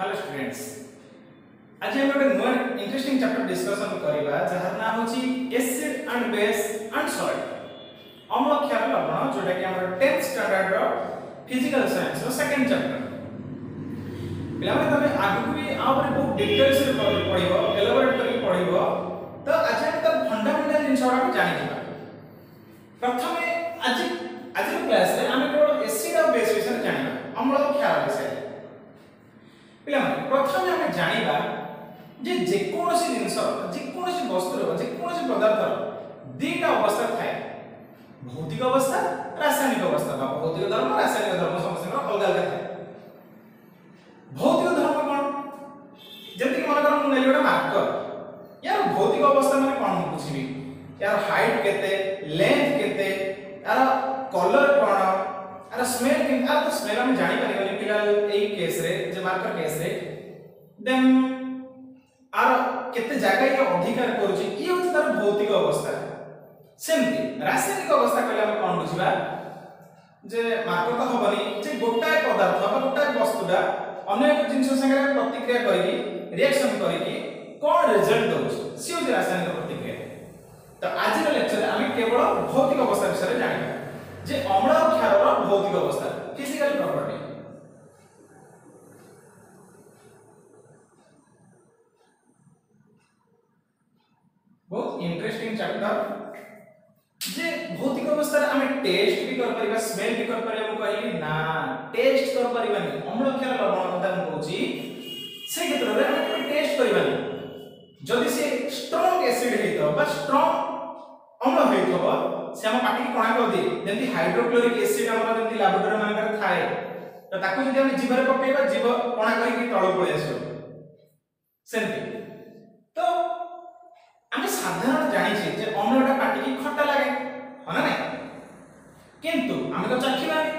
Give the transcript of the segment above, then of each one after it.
Hello students आज हम गोटे नुआ इंटरेस्टिंग चैप्टर डिस्कशन करबा जहार नाम होची acid and base and salt अम्ल क्षार लवण जोटा कि हमर 10th स्टैंडर्ड रो फ़िज़िकल साइंस रो सेकंड चैप्टर पिलामे तमे आगु भी आ ऊपर बहुत डिटेल्स रे पढिबो एलाबोरेट करके पढिबो तो आज हम त फंडामेंटल जिंस गुडा को जानि जिबा प्रथमे आज आज क्लास रे हम केवल एसिड और बेस विषय जानिबा अम्ल क्षार विषय ପିଲାମାନେ ପ୍ରଥମେ ଆମେ ଜାଣିବା ଯେ ଯେକୌଣସି ଜିନିଷ ଯେକୌଣସି ବସ୍ତୁର ଯେକୌଣସି ପଦାର୍ଥର ଦିଟା ଅବସ୍ଥା ଥାଏ। ଭୌତିକ ଅବସ୍ଥା ରାସାୟନିକ ଅବସ୍ଥା ବା ଭୌତିକ ଧର୍ମ ରାସାୟନିକ ଧର୍ମ ସମସ୍ତଙ୍କର ଅଲଗା ଅଲଗା ଥାଏ। ଭୌତିକ ଧର୍ମ କ'ଣ? ଯେମିତିକି ମନେକର ମୁଁ ନେଲି ଗୋଟେ ମାର୍କର ୟାର ଭୌତିକ ଅବସ୍ଥା ମାନେ କ'ଣ ମୁଁ ବୁଝିବି? ୟାର ହାଇଟ୍ କେତେ? ଲେନ୍ଥ କେତେ? ୟାର କଲର କ'ଣ? ଆର ସ୍ମେଲ କେମିତି ଆର ତ ସ୍ମେଲ ଆମେ ଜାଣିପାରିବାନି ପିଲା ଏଇ କେସରେ ଯେ ମାର୍କର କେସରେ ଦେନ୍ ଆର କେତେ ଜାଗା ଇଏ ଅଧିକାର କରୁଛି ଇଏ ହେଉଛି ତାର ଭୌତିକ ଅବସ୍ଥା ସେମିତି ରାସାୟନିକ ଅବସ୍ଥା କହିଲେ ଆମେ କ'ଣ ବୁଝିବା ଯେ ମାର୍କର ତ ହବନି ଯେ ଗୋଟାଏ ପଦାର୍ଥ ବା ଗୋଟାଏ ବସ୍ତୁଟା ଅନ୍ୟ ଏକ ଜିନିଷ ସାଙ୍ଗରେ ପ୍ରତିକ୍ରିୟା କରିକି ରିଆକ୍ସନ କରିକି କ'ଣ ରେଜଲ୍ଟ ଦେଉଛି ସିଏ ହେଉଛି ରାସାୟନିକ ପ୍ରତିକ୍ରିୟା ତ ଆଜିର ଲେକ୍ଚରରେ ଆମେ କେବଳ ଭୌତିକ ଅବସ୍ଥା ବିଷୟରେ ଜାଣିବା যে অম্ল ক্ষারর ভৌতিক অবস্থা ফিজিক্যাল প্রপার্টি বহুত ইন্টারেস্টিং চ্যাপ্টার যে ভৌতিক অবস্থায় আমি টেস্ট বি কর পারিবা স্মেল বি কর পারিবা মু কহিলি না টেস্ট কর পারিবানি অম্ল ক্ষার লবণ কথা মু কହୁছি সেই ক্ষেত্রে আমি কেবল টেস্ট করিবানি যদি সে স্ট্রং অ্যাসিড হইতো বা স্ট্রং অম্ল হইতো সে ଆମ ପାଟିକି କଣା କରିଦିଏ? ଯେମିତି ହାଇଡ୍ରୋକ୍ଲୋରିକ ଏସିଡ ଆମର ଯେମିତି ଲାବୋରେଟୋରୀ ମାନଙ୍କରେ ଥାଏ ତ ତାକୁ ଯଦି ଆମେ ଜିଭରେ ପକେଇବା ଜିଭ କଣା କରିକି ତଳକୁ ପଳେଇ ଆସିବ। ସେମିତି। ତ ଆମେ ସାଧାରଣ ଜାଣିଛେ ଯେ ଅମ୍ଳଟା ପାଟିକି ଖଟା ଲାଗେ ହଁ ନା ନାଇଁ? କିନ୍ତୁ ଆମେ ତ ଚାଖିବାନି।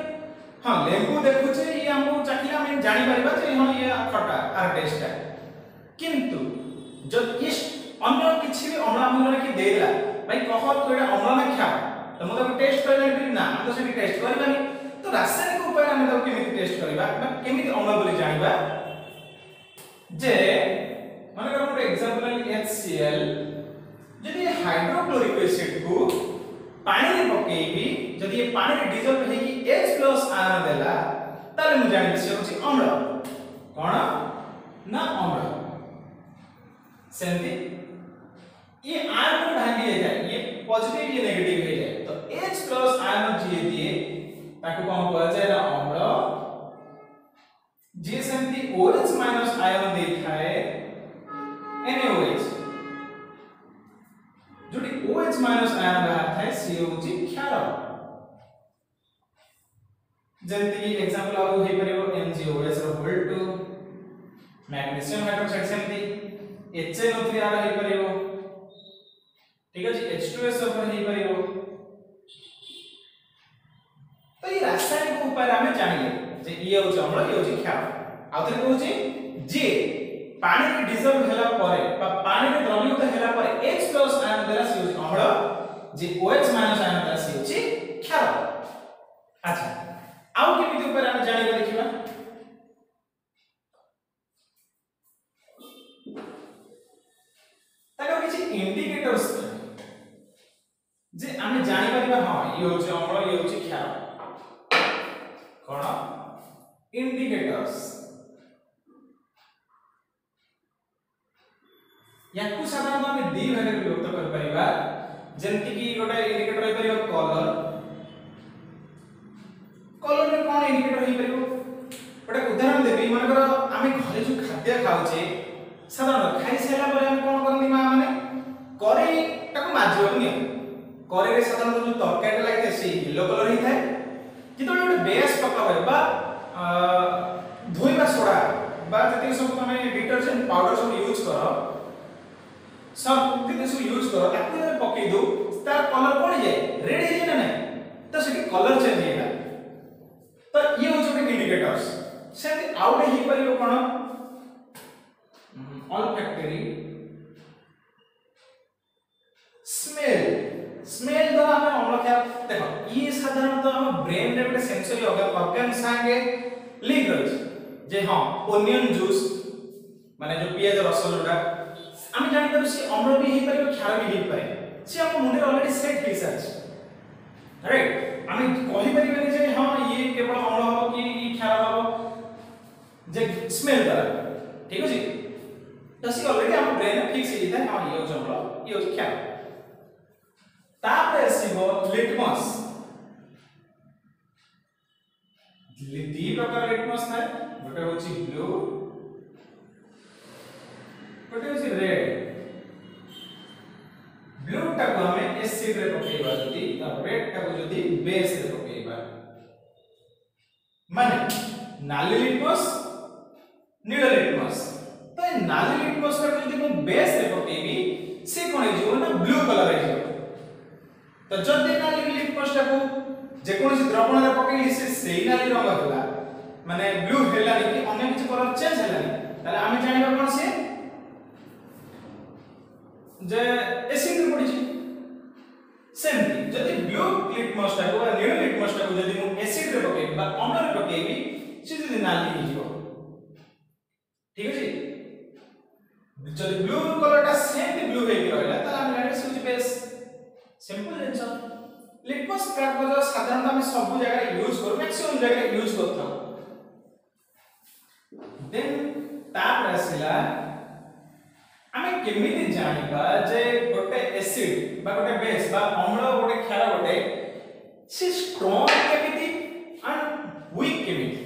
ହଁ ଲେମ୍ବୁ ଦେଖୁଛେ ଇଏ ଆମକୁ ଚାଖିଲେ ଆମେ ଜାଣିପାରିବା ଯେ ହଁ ଇଏ ଖଟା ଆର ଟେଷ୍ଟଟା କିନ୍ତୁ ଯଦି ଅନ୍ୟ କିଛି ବି ଅମ୍ଳ ଆମକୁ କିଏ ଦେଇଦେଲା ଭାଇ କହ ତୁ ଏଟା ଅମ୍ଳ ନା କ୍ଷାର ତ ମୁଁ ତାକୁ ଟେଷ୍ଟ କରିବି ନା ଆମେ ତ ସେଠି ଟେଷ୍ଟ କରିବାନି ତ ରାସାୟନିକ ଉପାୟରେ ଆମେ ତାକୁ କେମିତି ଟେଷ୍ଟ କରିବା ବା କେମିତି ଅମ୍ଳ ବୋଲି ଜାଣିବା ଯେ ମନେକର ଗୋଟେ ଏକ୍ସାମ୍ପଲ ନେଲି HCl ଯଦି ହାଇଡ୍ରୋକ୍ଲୋରିକ ଏସିଡ କୁ ପାଣିରେ ପକେଇବି ଯଦି ଏ ପାଣିରେ ଡିଜଲ୍ଭ ହେଇକି H+ ଆୟନ ଦେଲା ତାହେଲେ ମୁଁ ଜାଣିବି ସେ ହେଉଛି ଅମ୍ଳ କ'ଣ ନା ଅମ୍ଳ ସେମିତି ये आयन को भांगी जाए ये पॉजिटिव ये नेगेटिव हो? जाए तो H प्लस आयन जी दिए। ताको कौन कहा जाए ना अम्ल जे सेमती OH माइनस आयन देखाए NaOH जोटी OH माइनस आयन बाहर थाए सी होची क्षार जेमती की एग्जांपल आउ हे परिबो MgOH रो होल्ड टू मैग्नीशियम हाइड्रोक्साइड सेमती HNO3 आर हे परिबो ঠিক আছে H2S উপর হেই পারিব তো এই রাসায়নিক উপায় আমি জানিলে যে ইয়ে হচ্ছে অম্ল ইয়ে হচ্ছে ক্ষার ଆଉ ଥରେ କହୁଛି ଯେ ପାଣିରେ ଡିଜଲ୍ଭ ହେଲା ପରେ ବା ପାଣିରେ ଦ୍ରବୀଭୂତ ହେଲା ପରେ H ପ୍ଲସ୍ ଆୟନ ଦ୍ୱାରା ସେ ହେଉଛି ଅମ୍ଳ ଯେ OH ମାଇନସ୍ ଆୟନ ଦ୍ୱାରା ସେ ହେଉଛି indicators. या कुछ साधारण तो में दी भागे को व्यक्त कर परिवार जंति की गोटे इंडिकेटर होई परिवार कलर कलर में कौन इंडिकेटर होई परिवो बड़े उदाहरण देबे मन करो आमी घरे जो खाद्य खाऊ छे साधारण खाई सेला परे हम कौन करनी माँ माने? करे ताको माजो नियो करे रे साधारण जो तरकारी लागै छै येलो कलर होई थाए ଧୋଇବା ସୋଡ଼ା ବା ଯେତିକି ସବୁ ତମେ ଡିଟରଜେଣ୍ଟ ପାଉଡର ସବୁ ୟୁଜ୍ କର ସବୁ ଯେତିକି ସବୁ ୟୁଜ୍ କର ତାକୁ ଯେତେବେଳେ ପକେଇ ଦଉ ତାର କଲର କଣ ହେଇଯାଏ ରେଡ୍ ହେଇଯାଏ ନା ନାହିଁ ତ ସେଠି କଲର ଚେଞ୍ଜ ହେଇଗଲା ତ ଇଏ ହଉଛି ଗୋଟେ ଇଣ୍ଡିକେଟର୍ସ ସେମିତି ଆଉ ଗୋଟେ ହେଇପାରିବ କଣ ଅଲଫ୍ୟାକ୍ଟରି ସ୍ମେଲ୍ સેન્સરી ઓર્ગન્સ સાંગે লিঙ্ক রয়েছে যে হ্যাঁ ওনিয়ন জুস মানে যে পিঁয়াজ রস যোটা আমি জানিপারু সে অম্ল বি হয়ে ক্ষার বি হয়ে পড়ে সে আমার মুন্ডে অলরেডি সেট হয়ে সারিছে রাইট আমি কহিপারি যে হ্যাঁ ইয়ে কেবল অম্ল হব কি ক্ষার হব যে স্মেল দ্বারা ঠিক আছে তো সে অলরেডি আমার ব্রেনে ফিক্স হয়ে যায় হ্যাঁ ইয়ে হচ্ছে অম্ল ইয়ে হচ্ছে ক্ষার তাপরে আসব লিটমস ଆସିବ ଲିଟମସ୍ ଦି ପ୍ରକାର ଲିଟମସ୍ ଥାଏ ଗୋଟେ ହେଉଛି ବ୍ଲୁ ଗୋଟେ ହେଉଛି ରେଡ୍ ବ୍ଲୁ ଟାକୁ ଆମେ ଏସିଡ ରେ ପକେଇବା ଯଦି ରେଡ୍ ଟାକୁ ଯଦି ବେସ୍ ରେ ପକେଇବା ମାନେ ନାଲି ଲିଟମସ୍ ନୀଳ ଲିଟମସ୍ ତ ଏ ନାଲି ଲିଟମସ୍ ଟାକୁ ଯଦି ମୁଁ ବେସ୍ ରେ ପକେଇବି ସେ କଣ ହେଇଯିବ ନା ବ୍ଲୁ କଲର ହେଇଯିବ ତ ଯଦି ନାଲି ଲିଟମସ୍ যেকোনসি দ্রবণরে পকাইলি সে সেই নালি রঙ হেলা। মানে ব্লু হেলানি কি অন্য কিছু কলর চেঞ্জ হেলানি তাহলে আমি জানিবা কোন সে যে এসিড রে পড়িছি। সেমতি যদি ব্লু লিটমাস টাকু বা নীল লিটমাস টাকু যদি মু এসিড রে পকাইবি বা অন্য রে পকাইবি সে যদি নালি হয়ে যাব। ঠিক আছে? যদি ব্লু কলরটা সেমতি ব্লু হয়ে গেল, তাহলে আমি জানি সুইচ বেস সিম্পল আনসার লিটমাস কাগজ সাধারণত আমি সব জায়গায় ইউজ করি ম্যাক্সিমাম জায়গায় ইউজ করতাম। দেন তারপরে আসিলা, আমি কেমিতি জানিবা যে গোটে এসিড বা গোটে বেস বা অম্ল গোটে ক্ষার গোটে, সে স্ট্রং কেমিতি আর উইক কেমিতি।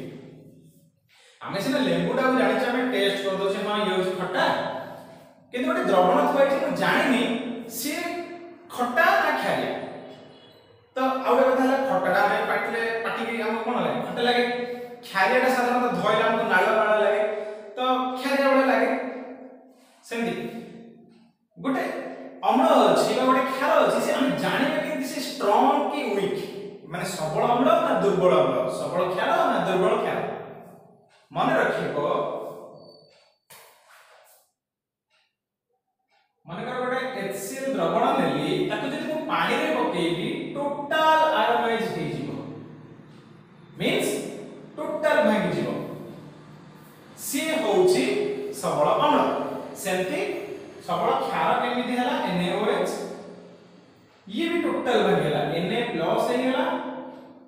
আমি সিনা লেবুটা জানিছি, আমি টেস্ট করদছে মা ইউজ খটা। কিন্তু গোটে দ্রবণ থাকি জানিনি, সে খটা না খালিয়া ତ ଆଉ ଗୋଟେ କଥା ହେଲା ଖଟାଟା ଆମେ ପାଟିରେ ପାଟିକି ଆମକୁ କ'ଣ ଲାଗେ ଖଟା ଲାଗେ କ୍ଷାରିଆଟା ସାଧାରଣତଃ ଧଇଲେ ଆମକୁ ନାଳ ନାଳ ଲାଗେ ତ କ୍ଷାରିଆ ଭଳିଆ ଲାଗେ ସେମିତି ଗୋଟେ ଅମ୍ଳ ଅଛି ବା ଗୋଟେ କ୍ଷାର ଅଛି ସେ ଆମେ ଜାଣିବା କେମିତି ସେ ଷ୍ଟ୍ରଙ୍ଗ କି ୱିକ୍ ମାନେ ସବଳ ଅମ୍ଳ ନା ଦୁର୍ବଳ ଅମ୍ଳ ସବଳ କ୍ଷାର ନା ଦୁର୍ବଳ କ୍ଷାର ମନେ ରଖିବ ମନେକର ଗୋଟେ HCl ଦ୍ରବଣ ନେଲି ତାକୁ ଯଦି ମୁଁ ପାଣିରେ ପକେଇବି ଟୋଟାଲ ଆୟୋନାଇଜ ହେଇଯିବ ମିନ୍ସ ଟୋଟାଲ ଭାଙ୍ଗିଯିବ ସିଏ ହଉଛି ସବଳ ଅମ୍ଳ ସେମିତି ସବଳ କ୍ଷାର କେମିତି ହେଲା NaOH ଇଏ ବି ଟୋଟାଲ ଭାଙ୍ଗିଗଲା Na ପ୍ଲସ୍ ହେଇଗଲା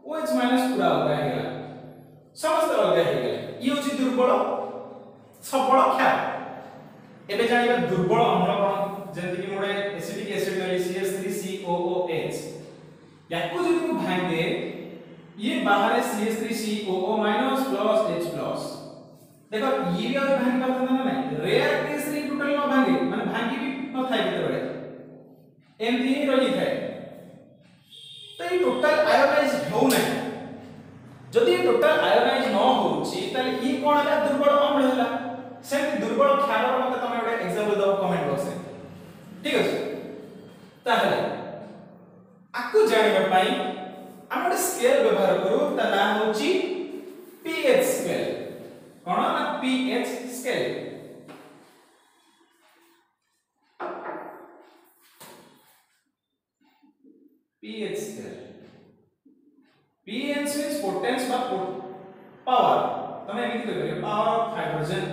OH ମାଇନସ୍ ପୁରା ଅଲଗା ହେଇଗଲା ସମସ୍ତେ ଅଲଗା ହେଇଗଲେ ଇଏ ହଉଛି ଦୁର୍ବଳ ସବଳ କ୍ଷାର ଏବେ ଜାଣିବା ଦୁର୍ବଳ ଅମ୍ଳ କଣ ଯେମିତି କି ଗୋଟେ ଏସିଟିକ୍ ଏସିଡ୍ ନେଲି CH3COOH याको यदि हम भाग दे ये बाहर है CH3COO- प्लस H प्लस देखो, ये भी और भाग करते ना नहीं रेयर केस रे टोटल न भागे माने भागी भी न था इतने बड़े एमती ही रही थाय तो ये टोटल आयोनाइज हो नहीं जदि ये टोटल आयोनाइज न होची तले ये कोन है दुर्बल अम्ल होला सेम दुर्बल क्षार मते तमे एग्जांपल दो कमेंट बॉक्स में। ठीक है? ताहले জানিবা পাই আমি একটা স্কেল ব্যবহার করু তা নাম হচ্ছে পিএইচ স্কেল কোন না pH scale pH scale pH means potence বা পাওয়ার তুমি এমনি কইবে পাওয়ার অফ হাইড্রোজেন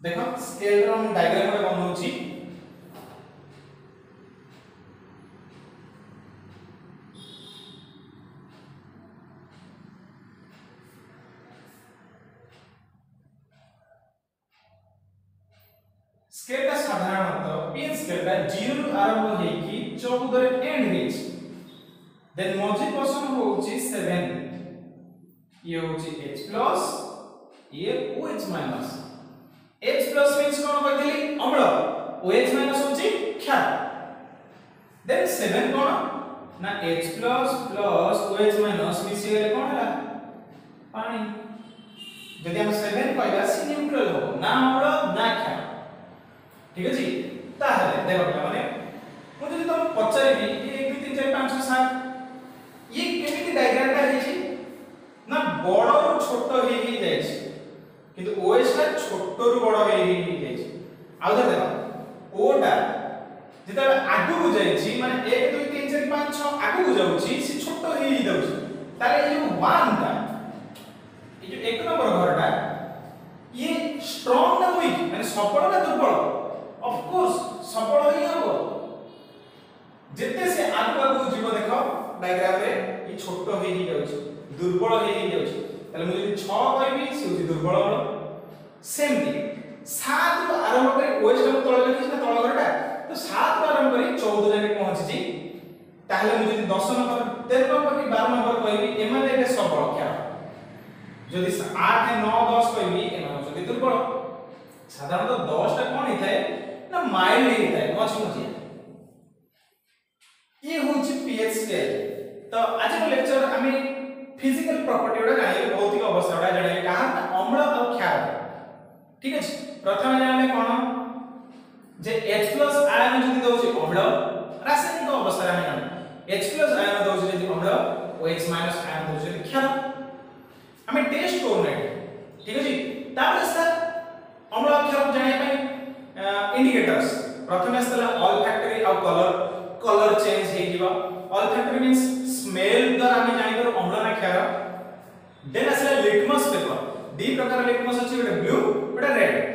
দেখো স্কেল ର ମୁଁ ଡାଇଗ୍ରାମ ଗୋଟେ ବନଉଛି ଆରମ୍ଭ ହେଇକି 14 ରେ ଏଣ୍ଡ ହେଇଛି ଦେନ୍ ମଝି ପର୍ସନ ହଉଛି 7 ଇଏ ହଉଛି h ପ୍ଲସ୍ ଇଏ OH minus H plus means କ'ଣ କହିଥିଲି? ଅମ୍ଳ। OH ମାଇନସ୍ ହଉଛି କ୍ଷାର। ଦେନ୍ 7 କ'ଣ? ନା H plus plus OH minus ମିଶିଗଲେ କ'ଣ ହେଲା? ପାଣି। ଯଦି ଆମେ 7 କହିବା ସି ନ୍ୟୁଟ୍ରାଲ ହବ। ନା ଅମ୍ଳ ନା କ୍ଷାର। ଠିକ ଅଛି? ତାହେଲେ ଦେଖ ପିଲାମାନେ ପଚାରିବି କି ଏକ ଦୁଇ ତିନି ଚାରି ପାଞ୍ଚ ସାତ ଇଏ କେମିତି ଡାଇଗ୍ରାମଟା ହେଇଛି ନା ବଡ଼ରୁ ଛୋଟ ହେଇ ହେଇ ଯାଇଛି କିନ୍ତୁ ଓଏସ୍ଟା ଛୋଟରୁ ବଡ଼ ହେଇ ହେଇ ହେଇ ଯାଇଛି ଆଉ ଥରେ ଦେଖ ଓଟା ଯେତେବେଳେ ଆଗକୁ ଯାଇଛି ମାନେ ଏକ ଦୁଇ ତିନି ଚାରି ପାଞ୍ଚ ଛଅ ଆଗକୁ ଯାଉଛି ସେ ଛୋଟ ହେଇ অপশন নম্বর 13 নম্বর কি 12 নম্বর কইবি এমানে এবে সবল খেয়াল যদি 8 9 10 কইবি এমানে যদি দুর্বল সাধারণত 10 টা কোন হইতায় না মাইল্ড হইতায় মছি মছি ये হচ্ছে পিএইচ স্কেল তো আজকে লেকচার আমি ফিজিক্যাল প্রপার্টি গুলো জানিলে ভৌতিক অবস্থা গুলো জানিলে কাহা অম্ল আর ক্ষার ঠিক আছে প্রথমে জানলে কোন যে H+ আয়ন যদি দউছে অম্ল H plus ion दौर से हमरा OH minus ion दौर से लिखिया ना हमें टेस्ट करना है? ठीक है जी? तापर सर हमरा क्या जाने पे इंडिकेटर्स प्रथम स्थल ऑल फैक्टरी और कलर कलर चेंज हे जीवा ऑल फैक्टरी मींस स्मेल द्वारा हमें जानि पर हमरा ना ख्याल देन असला लिटमस पेपर दी प्रकार लिटमस अछि गोटे ब्लू गोटे रेड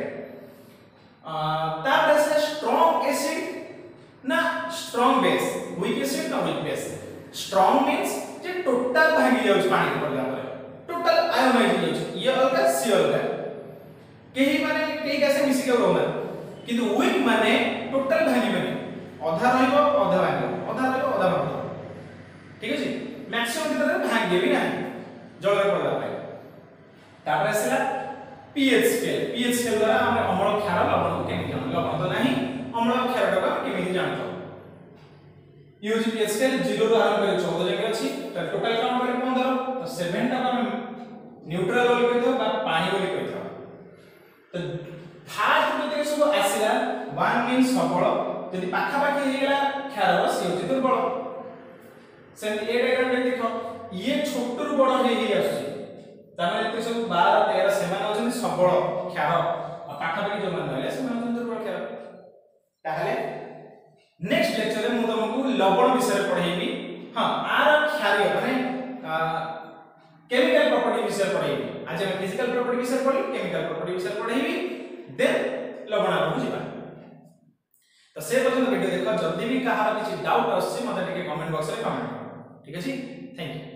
આઉટ વિલ બેસ સ્ટ્રોંગ મીન્સ જે ટોટલ ભાગી જાય છે પાણી પડલા પર ટોટલ આયોનાઇઝ હોય છે ય અલગા સી અલગા કેહી মানে કેહી કેસે મિસી કે રોમન কিন্তু উইক মানে টোটাল ভাঙিবেনি অধা রহিব অধা ভাঙিব অধা রহিব অধা ভাঙিব ঠিক আছে ম্যাক্সিমাম ভিতরে ভাঙিবি না জলের পড়লা পাই তারপরে আসিলা পিএইচ স্কেল পিএইচ স্কেল দ্বারা আমরা অম্ল ক্ষার লবণ কেমিতি জানি লবণ তো নাই অম্ল ক্ষারটাকে কেমিতি জানতো କେମିତି ଜାଣିବା यूज pH स्केल 0 ରୁ ଆରମ୍ଭ କରି 14 ଯାକେ ଅଛି ତ ଟୋଟାଲ କାଉଣ୍ଟ କରି 15 ତ 7 ଟା ଆମେ ନ୍ୟୁଟ୍ରାଲ ବୋଲି କହିଥାଉ ବା ପାଣି ବୋଲି କହିଥାଉ ତ ଫାର୍ଷ୍ଟ ଯେତିକି ସବୁ ଆସିଲା 1 ମିନ୍ ସବଳ ଯଦି ପାଖାପାଖି ହେଇଗଲା କ୍ଷାର ସେ ହେଉଛି ଦୁର୍ବଳ ସେମିତି ଏ ଡାଇଗ୍ରାମ ଦେଖ ଇଏ ଛୋଟରୁ ବଡ଼ ହେଇ ହେଇ ଆସୁଛି ତାମାନେ ଯେତିକି ସବୁ 12 13 ସେମାନେ ହଉଛନ୍ତି ସବଳ କ୍ଷାର ଆଉ ପାଖାପାଖି ଯୋଉମାନେ ରହିଲେ ସେମାନେ नेक्स्ट लेक्चर में मुझे तुमको लवण विषय पढ़ेबी हाँ आर क्षारीय माने केमिकल प्रॉपर्टी विषय पढ़ेबी आज हम फ़िज़िकल प्रॉपर्टी विषय पढ़ी केमिकल प्रॉपर्टी विषय पढ़ेबी देन लवण आगु जीवा तो से पर्यंत वीडियो देखो, जल्दी भी कहार किसी डाउट आछे मते कमेंट बॉक्स में कमेंट ठीक जी? Thank you